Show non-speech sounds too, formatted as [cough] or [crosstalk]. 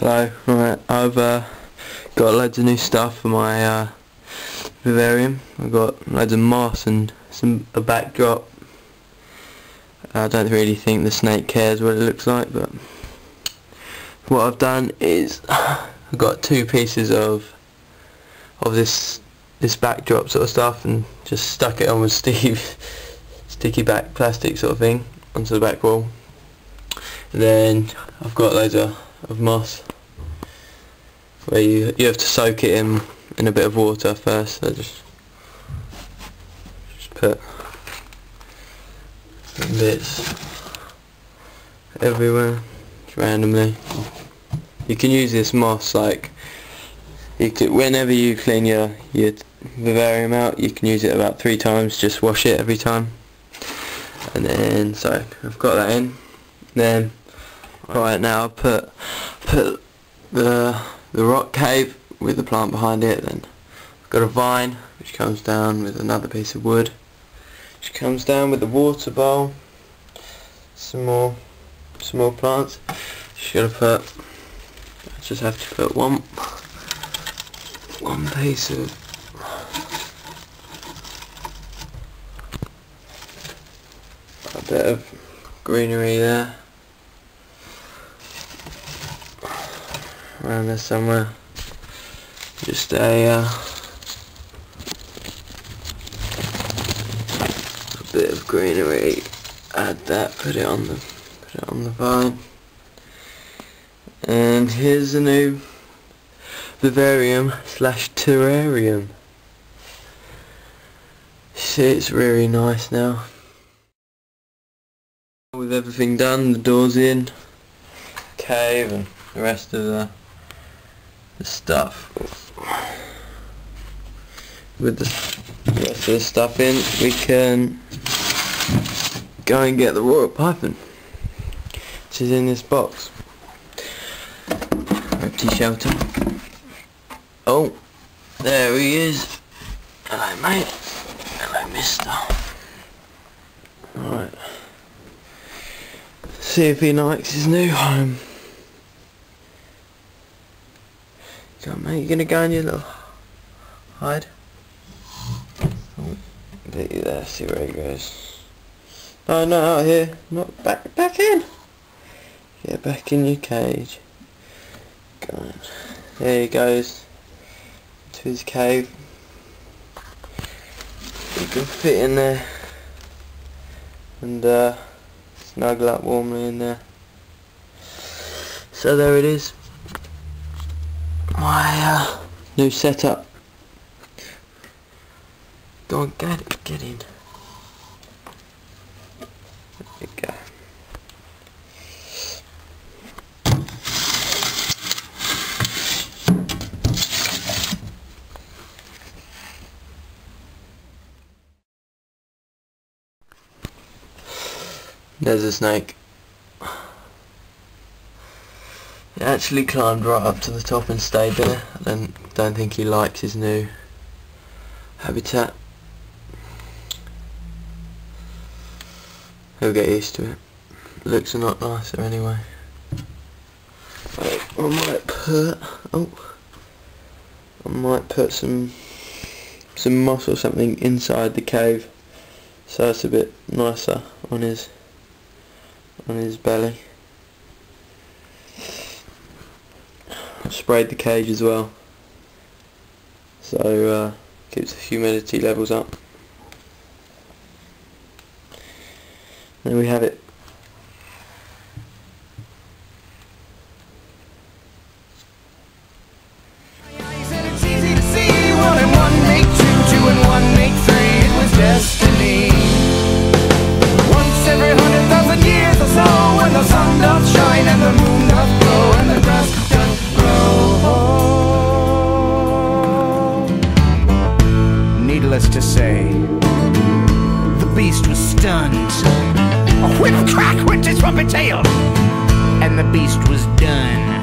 Hello, right, I've uh, got loads of new stuff for my uh, vivarium. I've got loads of moss and some a backdrop. I don't really think the snake cares what it looks like, but what I've done is [sighs] I've got two pieces of of this this backdrop sort of stuff and just stuck it on with sticky [laughs] sticky back plastic sort of thing onto the back wall. And then I've got loads of of moss where you you have to soak it in in a bit of water first so just just put bits everywhere randomly. You can use this moss like you could, whenever you clean your your vivarium out you can use it about three times just wash it every time. And then so I've got that in. Then Right now I put put the the rock cave with the plant behind it then I've got a vine which comes down with another piece of wood which comes down with the water bowl some more some more plants. Just gotta put I just have to put one one piece of a bit of greenery there around there somewhere. Just a, uh, a bit of greenery. Add that. Put it on the put it on the vine. And here's a new vivarium slash terrarium. See, it's really nice now. With everything done, the doors in, cave and the rest of the the stuff. With the rest of the stuff in we can go and get the royal python which is in this box. Empty shelter. Oh there he is. Hello mate. Hello mister. Alright see if he likes his new home Go on, mate. You gonna go in your little hide? Get you there. See where he goes. No, no, out here. Not back. Back in. Get back in your cage. Go on. There he goes. To his cave. You can fit in there and uh, snuggle up warmly in there. So there it is my uh, new setup. Go on, get, it, get in. There you go. There's a snake. He actually climbed right up to the top and stayed there. I don't, don't think he likes his new habitat. He'll get used to it. Looks a lot nicer anyway. I might put oh I might put some some moss or something inside the cave so it's a bit nicer on his on his belly. Sprayed the cage as well. So uh, keeps the humidity levels up. There we have it beast was stunned. A whip crack went his trumpet tail, and the beast was done.